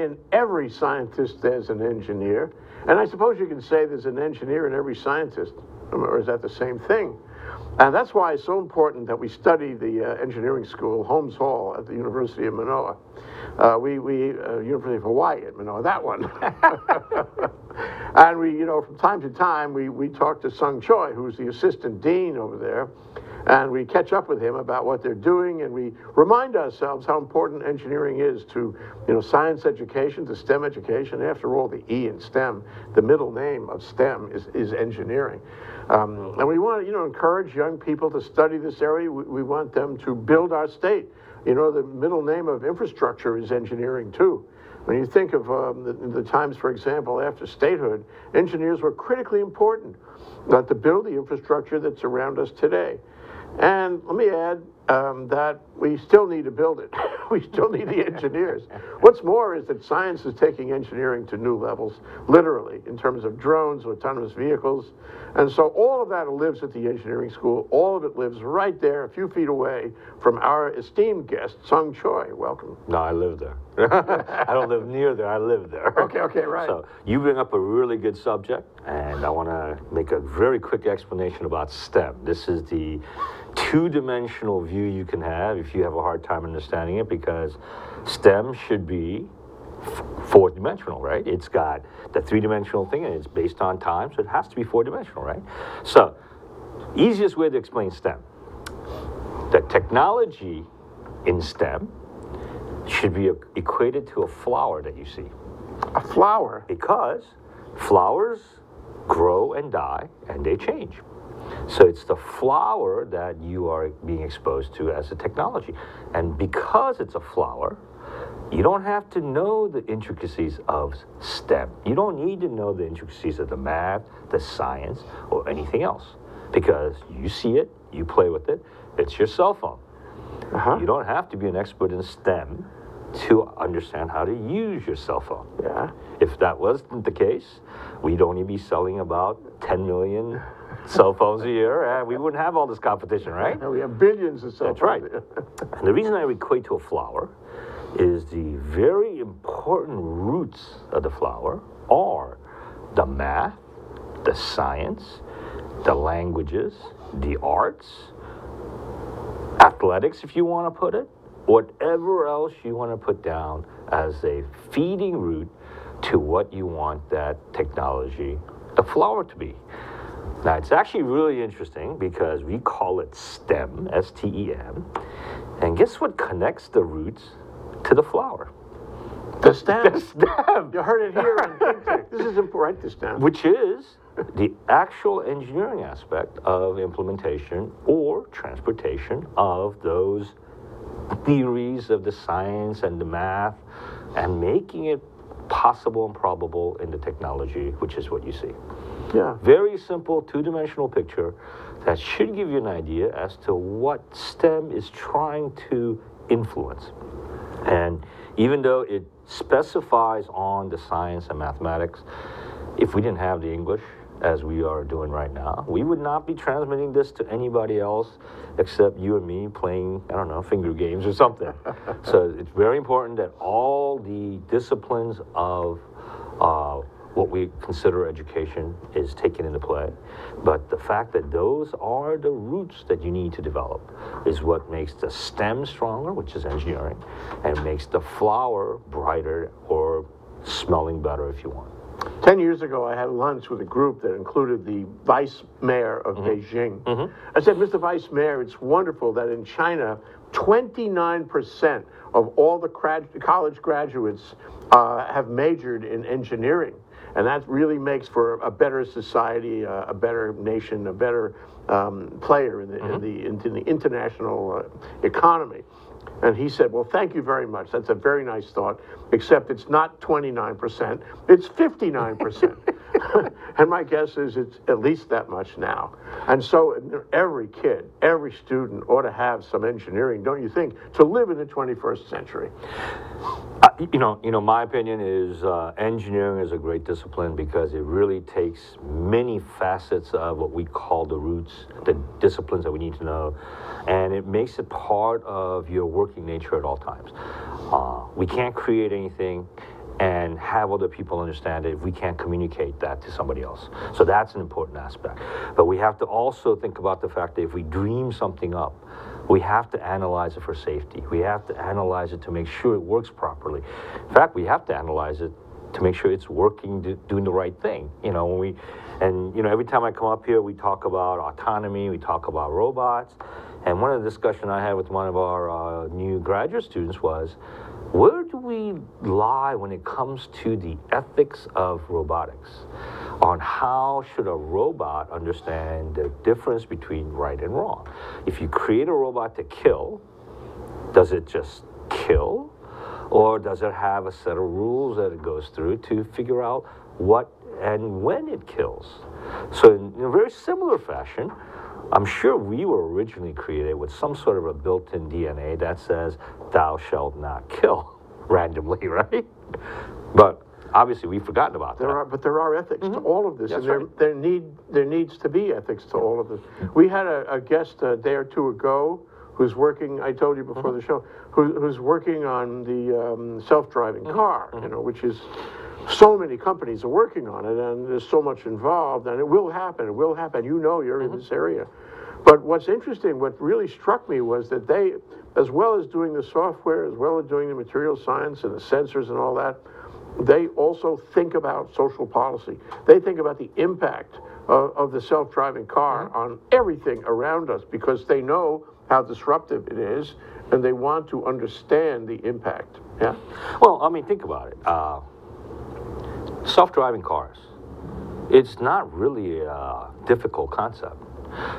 In every scientist, there's an engineer. And I suppose you can say there's an engineer in every scientist. Or is that the same thing? And that's why it's so important that we study the uh, engineering school, Holmes Hall, at the University of Manoa. Uh, we, we uh, University of Hawaii at Manoa, that one. and we, you know, from time to time, we, we talk to Song Choi, who's the assistant dean over there, and we catch up with him about what they're doing, and we remind ourselves how important engineering is to, you know, science education, to STEM education. After all, the E in STEM, the middle name of STEM is, is engineering. Um, and we want to, you know, encourage young people to study this area. We, we want them to build our state. You know, the middle name of infrastructure is engineering too. When you think of um, the, the, times, for example, after statehood, engineers were critically important uh, to build the infrastructure that's around us today. And let me add um, that we still need to build it. we still need the engineers. What's more is that science is taking engineering to new levels, literally, in terms of drones, autonomous vehicles. And so all of that lives at the engineering school. All of it lives right there, a few feet away from our esteemed guest, Song Choi. Welcome. No, I live there. I don't live near there, I live there. Okay, okay, right. So you bring up a really good subject, and I want to make a very quick explanation about STEM. This is the two-dimensional view you can have if you have a hard time understanding it because STEM should be four-dimensional, right? It's got the three-dimensional thing and it's based on time, so it has to be four-dimensional, right? So, easiest way to explain STEM. The technology in STEM should be equated to a flower that you see. A flower? Because flowers grow and die and they change. So it's the flower that you are being exposed to as a technology. And because it's a flower, you don't have to know the intricacies of STEM. You don't need to know the intricacies of the math, the science, or anything else. Because you see it, you play with it, it's your cell phone. Uh-huh. You don't have to be an expert in STEM to understand how to use your cell phone. Yeah. If that wasn't the case, we'd only be selling about 10 million cell phones a year, and we wouldn't have all this competition, right? And we have billions of cell phones. That's right. and the reason I equate to a flower is the very important roots of the flower are the math, the science, the languages, the arts, athletics, if you want to put it, whatever else you want to put down as a feeding root to what you want that technology, the flower to be. Now, it's actually really interesting because we call it STEM, S T E M. And guess what connects the roots to the flower? The stem. The stem. You heard it here. this is important, the stem. Which is the actual engineering aspect of implementation or transportation of those theories of the science and the math and making it possible and probable in the technology, which is what you see. Yeah. Very simple two-dimensional picture that should give you an idea as to what STEM is trying to influence. And even though it specifies on the science and mathematics, if we didn't have the English, as we are doing right now, we would not be transmitting this to anybody else except you and me playing, I don't know, finger games or something. so it's very important that all the disciplines of uh, what we consider education is taken into play. But the fact that those are the roots that you need to develop is what makes the stem stronger, which is engineering, and makes the flower brighter or smelling better if you want. Ten years ago, I had lunch with a group that included the vice mayor of mm -hmm. Beijing. Mm -hmm. I said, Mr. Vice Mayor, it's wonderful that in China, 29% of all the college graduates uh, have majored in engineering. And that really makes for a better society, uh, a better nation, a better um, player in the, mm-hmm. in the, in, in the international uh, economy. And he said, Well, thank you very much. That's a very nice thought, except it's not 29%, it's 59%. and my guess is it's at least that much now. And so every kid, every student ought to have some engineering, don't you think, to live in the 21st century? Uh, you know, you know, my opinion is uh, engineering is a great discipline because it really takes many facets of what we call the roots, the disciplines that we need to know, and it makes it part of your working nature at all times. Uh, we can't create anything and have other people understand it if we can't communicate that to somebody else. So that's an important aspect. But we have to also think about the fact that if we dream something up, we have to analyze it for safety. We have to analyze it to make sure it works properly. In fact, we have to analyze it to make sure it's working, do, doing the right thing. You know, when we, and you know, every time I come up here, we talk about autonomy, we talk about robots, and one of the discussion I had with one of our uh, new graduate students was, where do we lie when it comes to the ethics of robotics? On how should a robot understand the difference between right and wrong? If you create a robot to kill, does it just kill? Or does it have a set of rules that it goes through to figure out what and when it kills? So, in, in a very similar fashion, I'm sure we were originally created with some sort of a built-in DNA that says, thou shalt not kill randomly, right? But obviously we've forgotten about There that. are, but there are ethics to mm-hmm. all of this, That's and there, right. there need, there needs to be ethics to all of this. We had a, a guest a day or two ago who's working, I told you before mm-hmm. the show, who, who's working on the, um, self-driving mm-hmm. car, you know, which is, so many companies are working on it, and there's so much involved, and it will happen, it will happen, you know you're in this area. But what's interesting, what really struck me was that they, as well as doing the software, as well as doing the material science and the sensors and all that, they also think about social policy. They think about the impact of, of the self-driving car on everything around us because they know how disruptive it is and they want to understand the impact. Yeah? Well, I mean, think about it. Uh, self-driving cars. It's not really a uh, difficult concept.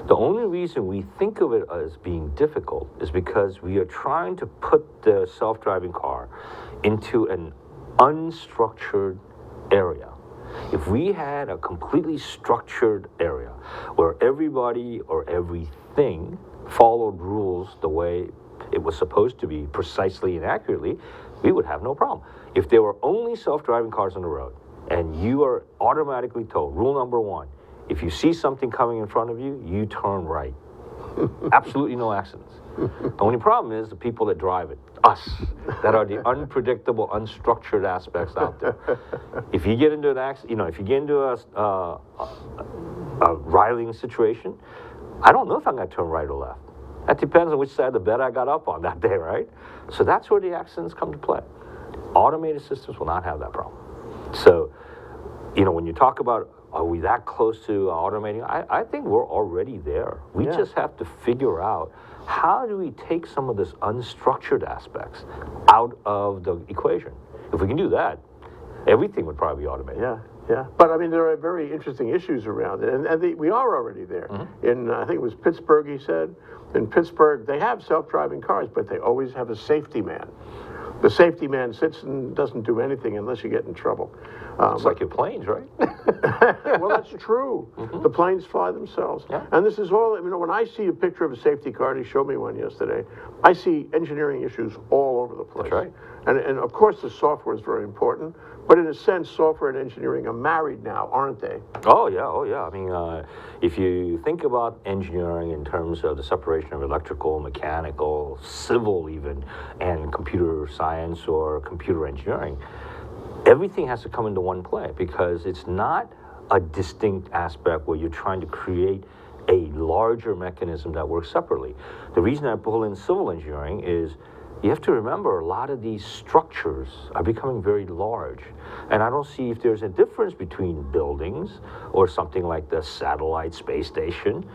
The only reason we think of it as being difficult is because we are trying to put the self-driving car into an unstructured area. If we had a completely structured area where everybody or everything followed rules the way it was supposed to be precisely and accurately, we would have no problem. If there were only self-driving cars on the road and you are automatically told, rule number one, if you see something coming in front of you, you turn right. Absolutely no accidents. The only problem is the people that drive it, us, that are the unpredictable, unstructured aspects out there. If you get into an accident, you know, if you get into a, uh, a riling situation, I don't know if I'm going to turn right or left. That depends on which side of the bed I got up on that day, right? So that's where the accidents come to play. Automated systems will not have that problem. So, you know, when you talk about are we that close to automating? I, I think we're already there. We Yeah. just have to figure out how do we take some of this unstructured aspects out of the equation. If we can do that, everything would probably be automated. Yeah, yeah. But I mean, there are very interesting issues around it, and, and they, we are already there. In uh, I think it was Pittsburgh, he said. In Pittsburgh, they have self-driving cars, but they always have a safety man. The safety man sits and doesn't do anything unless you get in trouble. Um, It's like your planes, right? well, that's true. The planes fly themselves. Yeah. And this is all, you know, when I see a picture of a safety car, and he showed me one yesterday, I see engineering issues all over the place. right. And, and of course, the software is very important, but in a sense, software and engineering are married now, aren't they? Oh yeah, oh yeah. I mean, uh, if you think about engineering in terms of the separation of electrical, mechanical, civil, even, and computer science or computer engineering, everything has to come into one play because it's not a distinct aspect where you're trying to create a larger mechanism that works separately. The reason I pull in civil engineering is you have to remember a lot of these structures are becoming very large. And I don't see if there's a difference between buildings or something like the satellite space station.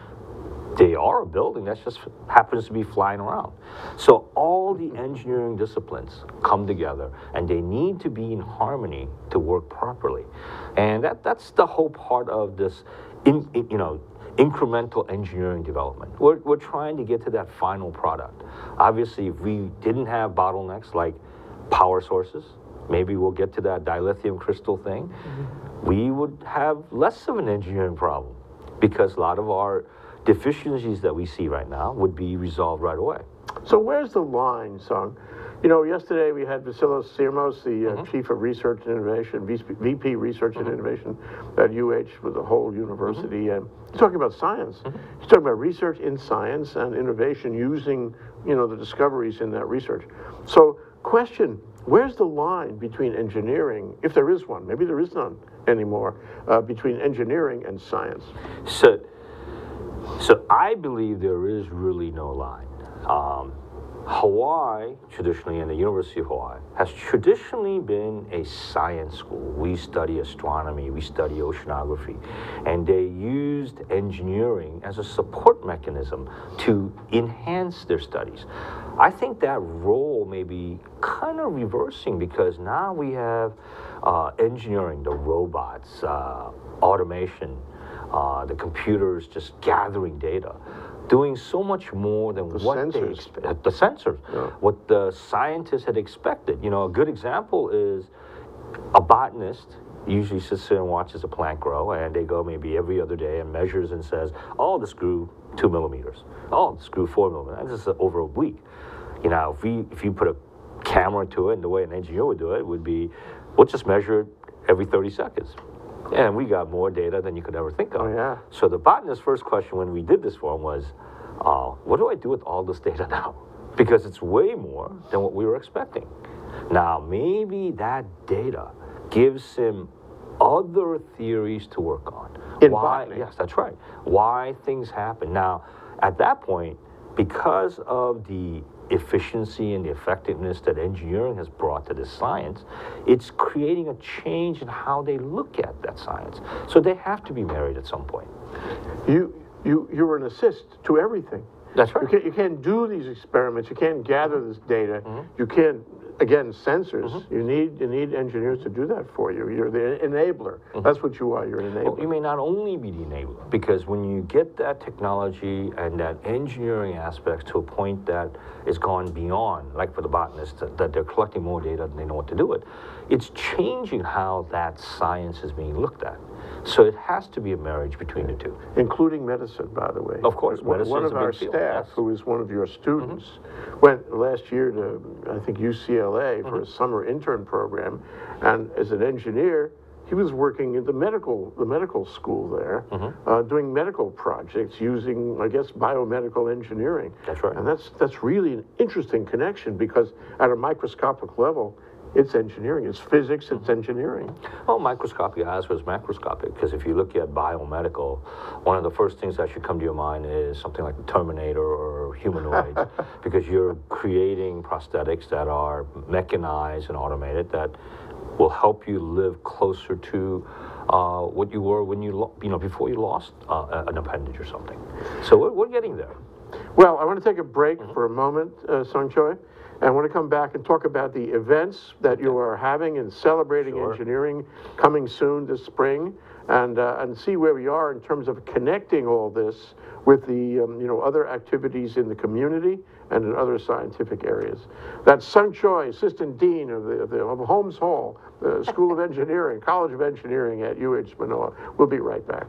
They are a building that just happens to be flying around. So all the engineering disciplines come together and they need to be in harmony to work properly. And that, that's the whole part of this, in, in- you know, incremental engineering development. We're, we're trying to get to that final product. Obviously, if we didn't have bottlenecks like power sources, maybe we'll get to that dilithium crystal thing, mm-hmm. we would have less of an engineering problem because a lot of our deficiencies that we see right now would be resolved right away. So where's the line, Song? You know, yesterday we had Vassilis Syrmos, the uh, Chief of Research and Innovation, VP, Research and Innovation at UH with the whole university. And he's talking about science. He's talking about research in science and innovation using, you know, the discoveries in that research. So, question, where's the line between engineering, if there is one, maybe there is none anymore, uh, between engineering and science? So, so I believe there is really no line. Um, Hawaii, traditionally, and the University of Hawaii, has traditionally been a science school. We study astronomy, we study oceanography, and they used engineering as a support mechanism to enhance their studies. I think that role may be kind of reversing because now we have uh, engineering, the robots, uh, automation, uh, the computers just gathering data doing so much more than The what sensors. they expect. The sensors, Yeah. what the scientists had expected. You know, a good example is a botanist usually sits there and watches a plant grow, and they go maybe every other day and measures and says, "Oh, this grew two millimeters. Oh, this grew four millimeters." This is over a week. You know, if we if you put a camera to it, and the way an engineer would do it would be, we'll just measure it every 30 seconds. And we got more data than you could ever think of. Oh, yeah. So the botanist's first question when we did this for him was, uh, what do I do with all this data now? Because it's way more than what we were expecting. Now, maybe that data gives him other theories to work on. In Why? botany. Yes, that's right. Why things happen. Now, at that point, because of the efficiency and the effectiveness that engineering has brought to this science, it's creating a change in how they look at that science. So they have to be married at some point. You, you, you're an assist to everything. That's You right. can't, you can't do these experiments. You can't gather this data. Mm-hmm. You can't, again, sensors. You need you need engineers to do that for you. You're the enabler. That's what you are. You're an Mm-hmm. Well, enabler. you may not only be the enabler, because when you get that technology and that engineering aspect to a point that is gone beyond, like for the botanists, that, that they're collecting more data than they know what to do with, it's changing how that science is being looked at. So it has to be a marriage between the two. including medicine, by the way. Of course, one, medicine one is of a our staff, yes. Mm-hmm. who is one of your students, went last year to I think UCLA for Mm-hmm. a summer intern program, and as an engineer. He was working at the medical, the medical school there, Mm-hmm. uh, doing medical projects using, I guess, biomedical engineering. That's right. And that's that's really an interesting connection because at a microscopic level, it's engineering, it's physics, it's engineering. Well, microscopic as well as macroscopic, because if you look at biomedical, one of the first things that should come to your mind is something like the Terminator or humanoids, because you're creating prosthetics that are mechanized and automated that will help you live closer to uh, what you were when you, lo- you know, before you lost uh, an appendage or something. So we're, we're getting there. Well, I want to take a break Mm-hmm. for a moment, uh, Song Choi, and I want to come back and talk about the events that you are having and celebrating Sure. engineering coming soon this spring, and uh, and see where we are in terms of connecting all this with the um, you know other activities in the community and in other scientific areas. That's Song Choi, Assistant Dean of the of, the, of Holmes Hall, the School of Engineering, College of Engineering at UH Manoa. We'll be right back.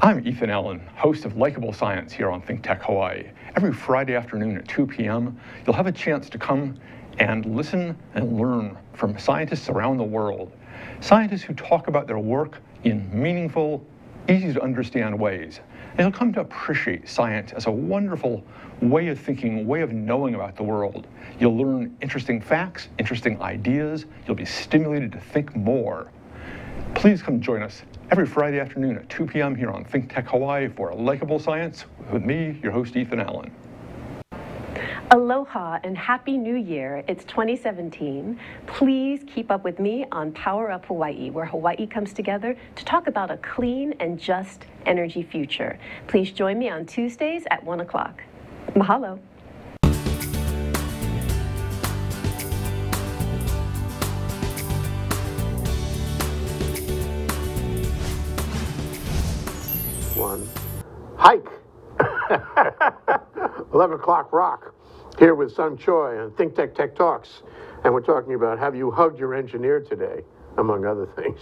I'm Ethan Allen, host of Likeable Science here on Think Tech Hawaii. Every Friday afternoon at 2 p.m., you'll have a chance to come and listen and learn from scientists around the world. Scientists who talk about their work in meaningful, easy to understand ways. And you'll come to appreciate science as a wonderful way of thinking, way of knowing about the world. You'll learn interesting facts, interesting ideas. You'll be stimulated to think more. Please come join us every Friday afternoon at 2 p.m. here on Think Tech Hawaii for a Likeable Science with me, your host, Ethan Allen. Aloha and Happy New Year. It's 2017. Please keep up with me on Power Up Hawaii, where Hawaii comes together to talk about a clean and just energy future. Please join me on Tuesdays at 1 o'clock. Mahalo. Hike! 11 o'clock rock here with Song Choi and Think Tech Tech Talks. And we're talking about have you hugged your engineer today, among other things.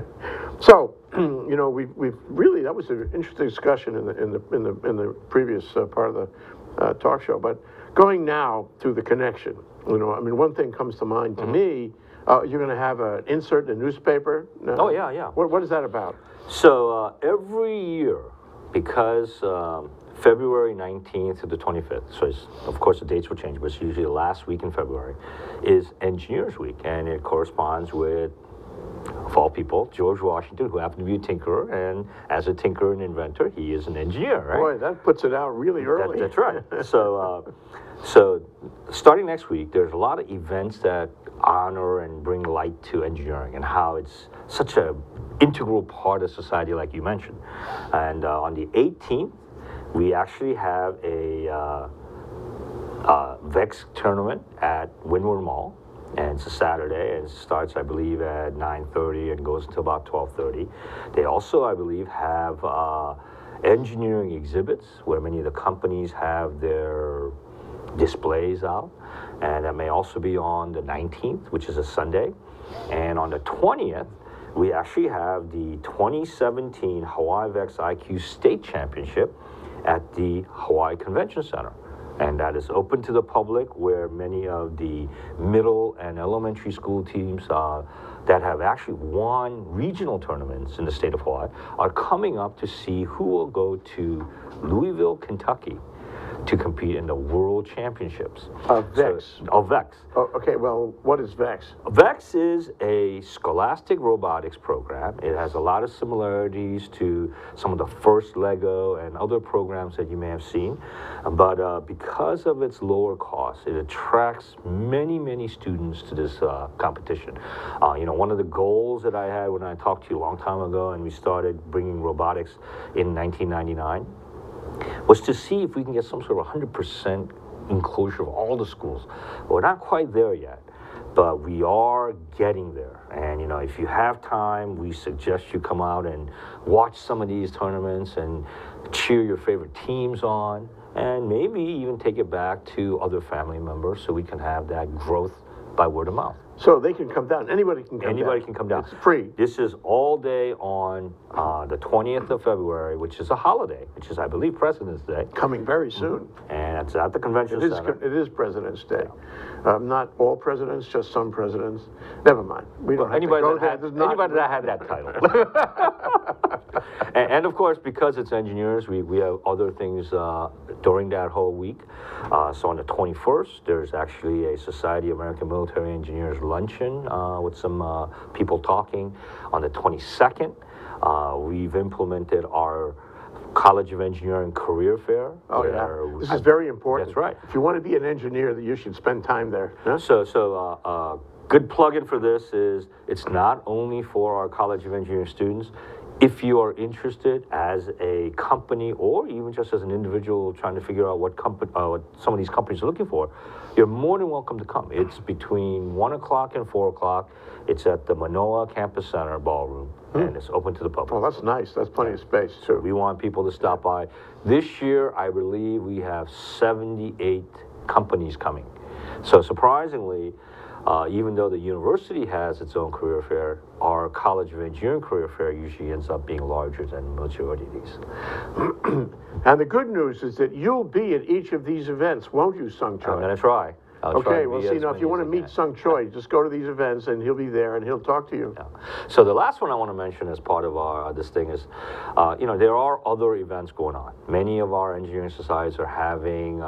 so, you know, we've, we've really, that was an interesting discussion in the, in the, in the, in the previous uh, part of the uh, talk show. But going now to the connection, you know, I mean, one thing comes to mind to me. Uh, you're going to have an insert in the newspaper. No. Oh, yeah, yeah. What, what is that about? So uh, every year, because um, February 19th to the 25th, so it's, of course the dates will change, but it's usually the last week in February, is Engineers Week, and it corresponds with, of all people, George Washington, who happened to be a tinkerer, and as a tinkerer and inventor, he is an engineer, right? Boy, that puts it out really That- early. that's right. So, uh, so starting next week, there's a lot of events that honor and bring light to engineering and how it's such a integral part of society, like you mentioned. And uh, on the 18th, we actually have a uh, uh, VEX tournament at Windward Mall. And it's a Saturday, and it starts, I believe, at 9.30 and goes until about 12.30. They also, I believe, have uh, engineering exhibits where many of the companies have their displays out. And that may also be on the 19th, which is a Sunday. And on the 20th, we actually have the 2017 Hawaii VEX IQ State Championship at the Hawaii Convention Center. And that is open to the public, where many of the middle and elementary school teams uh, that have actually won regional tournaments in the state of Hawaii are coming up to see who will go to Louisville, Kentucky to compete in the World Championships. Of VEX. So, of VEX. Oh, okay, well, what is VEX? VEX is a scholastic robotics program. It has a lot of similarities to some of the first Lego and other programs that you may have seen. But uh, because of its lower cost, it attracts many, many students to this uh, competition. Uh, you know, one of the goals that I had when I talked to you a long time ago and we started bringing robotics in 1999 was to see if we can get some sort of 100% enclosure of all the schools. We're not quite there yet, but we are getting there. And you know, if you have time, we suggest you come out and watch some of these tournaments and cheer your favorite teams on, and maybe even take it back to other family members so we can have that growth by word of mouth. So they can come down. Anybody can come Anybody down. can come down. It's free. This is all day on uh, the 20th of February, which is a holiday, which is, I believe, President's Day. Coming very soon. And it's at the convention It is, center. it is President's Day. Um, not all presidents, just some presidents. Never mind. We don't have Anybody, that had, anybody that had that title. and, and of course, because it's engineers, we, we have other things uh, during that whole week. Uh, so on the 21st, there's actually a Society of American Military Engineers luncheon uh, with some uh, people talking. On the 22nd, uh, we've implemented our College of Engineering Career Fair. Oh, yeah. This is very important. That's right. If you want to be an engineer, that you should spend time there. huh? So, so uh, uh, good plug-in for this is it's not only for our College of Engineering students. If you are interested as a company or even just as an individual trying to figure out what company, uh, what some of these companies are looking for, you're more than welcome to come. It's between one o'clock and four o'clock. It's at the Manoa Campus Center Ballroom, and it's open to the public. Oh, that's nice. That's plenty of space, too. We want people to stop by. This year, I believe we have 78 companies coming. So surprisingly, uh, even though the university has its own career fair, our College of Engineering career fair usually ends up being larger than the majority of these. And the good news is that you'll be at each of these events, won't you, Song I'm going to try. I'll Okay, well, see, now, if you want to meet. Song Choi, just go to these events and he'll be there and he'll talk to you. So the last one I want to mention as part of our this thing is, uh, you know, there are other events going on. Many of our engineering societies are having uh,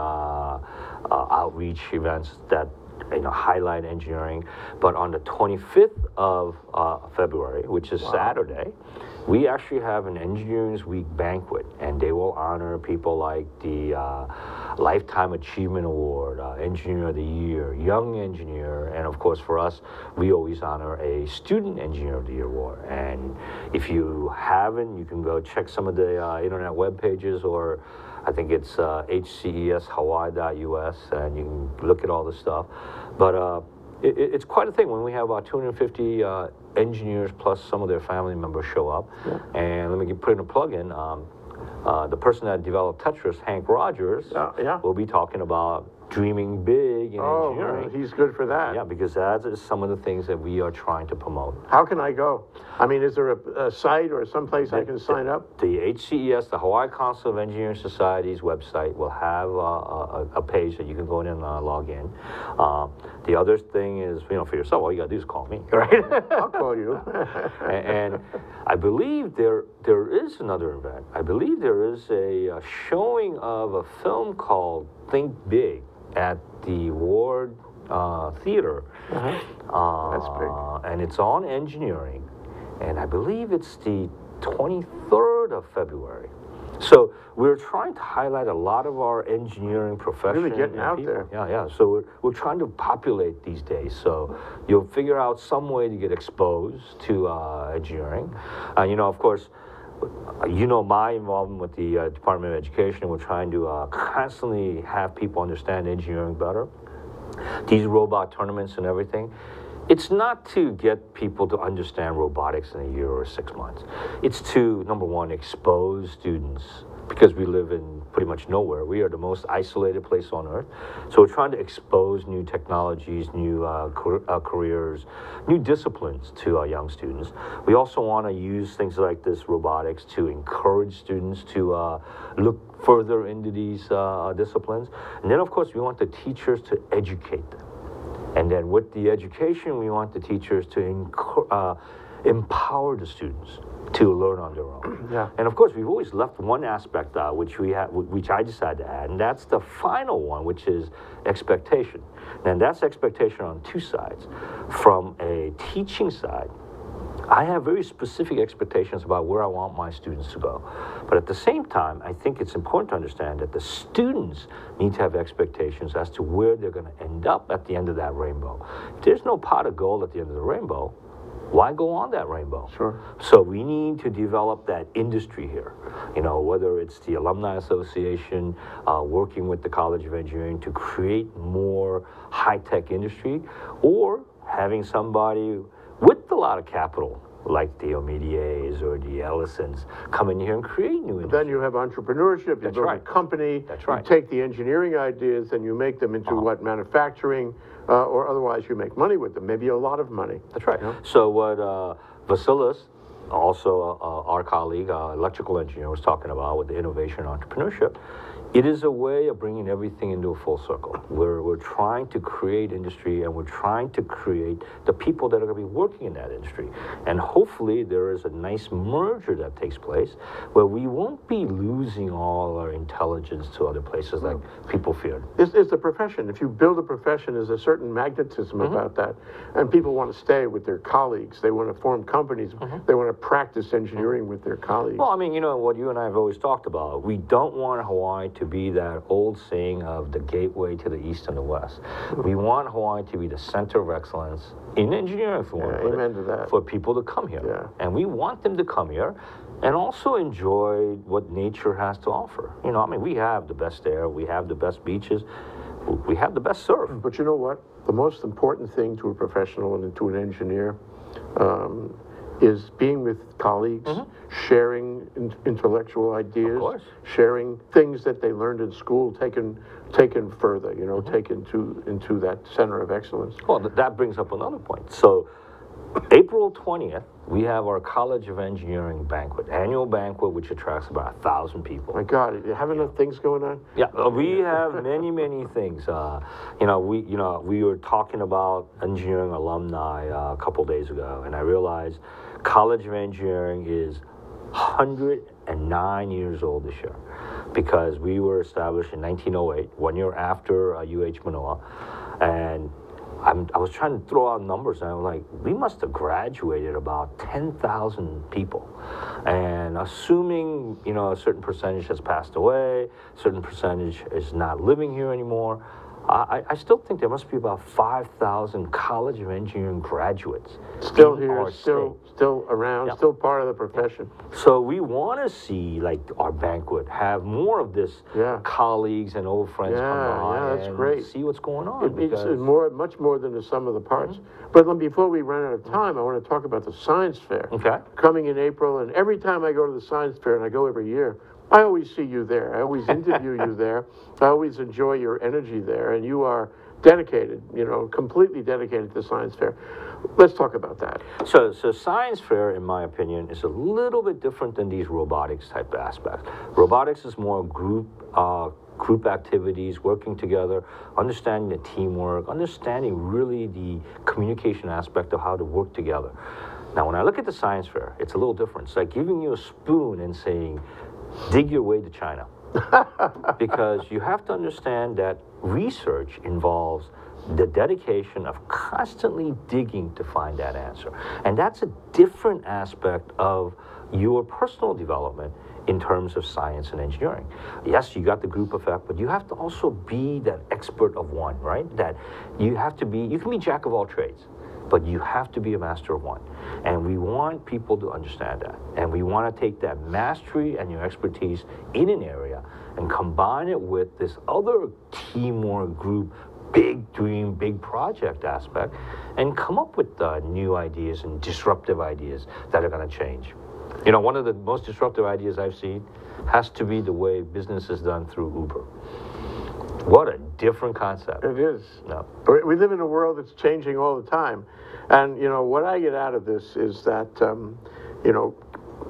uh, outreach events that you know highlight engineering. But on the 25th of uh, February, which is Saturday, we actually have an Engineering Week banquet, and they will honor people like the uh, Lifetime Achievement Award, uh, Engineer of the Year, Young Engineer, and of course for us, we always honor a Student Engineer of the Year award. And if you haven't, you can go check some of the uh, internet web pages or I think it's uh, hceshawaii.us, and you can look at all this stuff. But uh, it, it- it's quite a thing when we have about 250 uh, engineers plus some of their family members show up. And let me get, put in a plug in. Um, uh, the person that developed Tetris, Henk Rogers, Yeah, yeah. will be talking about dreaming big in Oh, engineering. he's good for that. Yeah, because that is some of the things that we are trying to promote. How can I go? I mean, is there a, a site or someplace I can sign up? The HCES, the Hawaii Council of Engineering Society's website will have uh, a, a page that you can go in and uh, log in. Uh, the other thing is, you know, for yourself, all you gotta do is call me, right? I'll call you. and, and I believe there there is another event. I believe there is a, a showing of a film called Think Big at the Ward uh, Theater. Uh, That's big. And it's on engineering, and I believe it's the 23rd of February. So we're trying to highlight a lot of our engineering profession. Really getting out people. there. Yeah, yeah. So we're, we're trying to populate these days. So you'll figure out some way to get exposed to uh, engineering. Uh, you know, of course, you know my involvement with the uh, Department of Education. We're trying to uh, constantly have people understand engineering better. These robot tournaments and everything. It's not to get people to understand robotics in a year or six months. It's to, number one, expose students because we live in pretty much nowhere. We are the most isolated place on earth. So we're trying to expose new technologies, new uh, car- uh, careers, new disciplines to our young students. We also want to use things like this robotics to encourage students to uh, look further into these uh, disciplines. And then, of course, we want the teachers to educate them. And then with the education, we want the teachers to uh, empower the students to learn on their own. Yeah. And of course, we've always left one aspect out, which we have, which I decided to add, and that's the final one, which is expectation. And that's expectation on two sides. From a teaching side, I have very specific expectations about where I want my students to go. But at the same time, I think it's important to understand that the students need to have expectations as to where they're going to end up at the end of that rainbow. If there's no pot of gold at the end of the rainbow, why go on that rainbow? Sure. So we need to develop that industry here. You know, whether it's the Alumni Association uh, working with the College of Engineering to create more high-tech industry, or having somebody with a lot of capital, like the Omidyars or the Ellisons, come in here and create new. Then you have entrepreneurship, you That's build right. a company. That's right. You take the engineering ideas and you make them into what, manufacturing, uh, or otherwise you make money with them, maybe a lot of money. That's right. So what uh, Vassilis, also uh, uh, our colleague, uh, electrical engineer, was talking about with the innovation entrepreneurship, it is a way of bringing everything into a full circle. We're, we're trying to create industry and we're trying to create the people that are going to be working in that industry. And hopefully there is a nice merger that takes place where we won't be losing all our intelligence to other places like people feared. It's, it's a profession. If you build a profession, there's a certain magnetism Mm-hmm. about that. And people want to stay with their colleagues. They want to form companies. They want to practice engineering with their colleagues. Mm-hmm. Well, I mean, you know, what you and I have always talked about, we don't want Hawaii to be that old saying of the gateway to the east and the west. We want Hawaii to be the center of excellence in engineering, if you want Yeah, amen it, to that. for people to come here. Yeah. And we want them to come here and also enjoy what nature has to offer. You know, I mean, we have the best air, we have the best beaches, we have the best surf. But you know what? The most important thing to a professional and to an engineer um, is being with colleagues, sharing in- intellectual ideas, course. sharing things that they learned in school, taken taken further. You know, taken to into that center of excellence. Well, th- that brings up another point. So, April 20th, we have our College of Engineering banquet, annual banquet, which attracts about a thousand people. My God, you have enough things going on. Yeah, uh, we have many, many things. Uh, you know, we, you know, we were talking about engineering alumni uh, a couple days ago, and I realized College of Engineering is 109 years old this year, because we were established in 1908, one year after uh, UH Manoa, and I'm, I was trying to throw out numbers, and I was like, we must have graduated about 10,000 people. And assuming, you know, a certain percentage has passed away, certain percentage is not living here anymore, I, I still think there must be about 5,000 College of Engineering graduates. Still here, still still around, Yeah. still part of the profession. so we want to see like our banquet have more of this Yeah. colleagues and old friends come on. yeah, that's and great. see what's going on. It, it's because- Mm-hmm. more, much more than the sum of the parts. But then before we run out of time, I want to talk about the science fair. Okay. Coming in April, and every time I go to the science fair, and I go every year, I always see you there. I always interview you there. I always enjoy your energy there, and you are dedicated, you know, completely dedicated to science fair. Let's talk about that. So, so science fair, in my opinion, is a little bit different than these robotics type aspects. Robotics is more group, uh, group activities, working together, understanding the teamwork, understanding really the communication aspect of how to work together. Now, when I look at the science fair, it's a little different. It's like giving you a spoon and saying, dig your way to China. because you have to understand that research involves the dedication of constantly digging to find that answer. And that's a different aspect of your personal development in terms of science and engineering. Yes, you got the group effect, but you have to also be that expert of one, right? That you have to be, you can be jack of all trades but you have to be a master of one. And we want people to understand that. And we want to take that mastery and your expertise in an area and combine it with this other teamwork group, big dream, big project aspect, and come up with uh, new ideas and disruptive ideas that are going to change. You know, one of the most disruptive ideas I've seen has to be the way business is done through Uber. What a different concept. It is. No. We live in a world that's changing all the time. And, you know, what I get out of this is that, um, you know,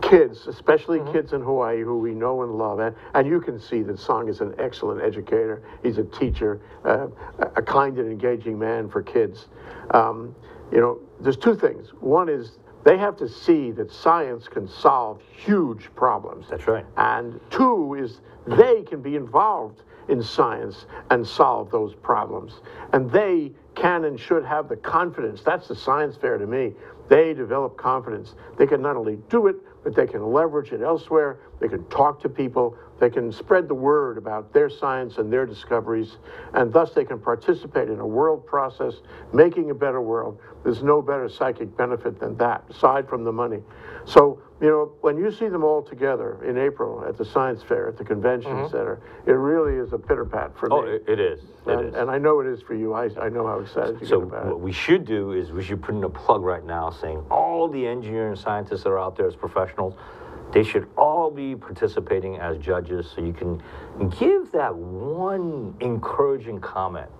kids, especially mm-hmm. kids in Hawaii who we know and love, and, and you can see that Song is an excellent educator. He's a teacher, uh, a kind and engaging man for kids. Um, you know, there's two things. One is they have to see that science can solve huge problems. That's right. And two is they can be involved in science and solve those problems. And they can and should have the confidence. That's the science fair to me. They develop confidence. They can not only do it, but they can leverage it elsewhere. They can talk to people. They can spread the word about their science and their discoveries. And thus they can participate in a world process, making a better world. There's no better psychic benefit than that, aside from the money. So you know, when you see them all together in April at the science fair at the convention mm-hmm. center, it really is a pitter pat for oh, me. Oh, it, it is. It and, is. and I know it is for you. I, I know how excited you so get about it. So what we should do is we should put in a plug right now saying all the engineering scientists that are out there as professionals, they should all be participating as judges so you can give that one encouraging comment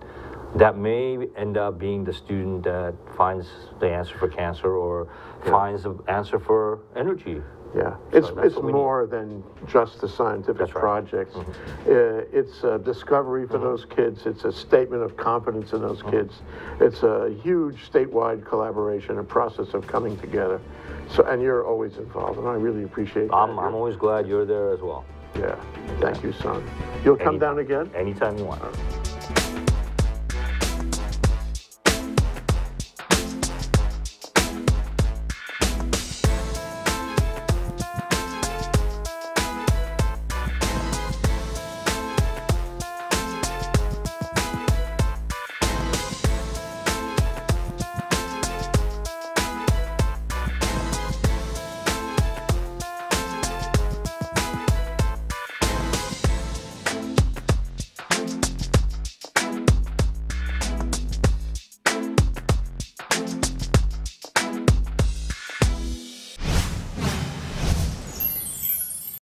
that may end up being the student that finds the answer for cancer or yeah. finds the answer for energy. Yeah, it's, so it's more need. than just a scientific right. project. Mm -hmm. uh, it's a discovery for mm -hmm. those kids. It's a statement of confidence in those mm -hmm. kids. It's a huge statewide collaboration, a process of coming together. So, and you're always involved, and I really appreciate that. I'm, I'm always glad you're there as well. Yeah, thank yeah. you, Song. You'll come Any, down again? Anytime you want.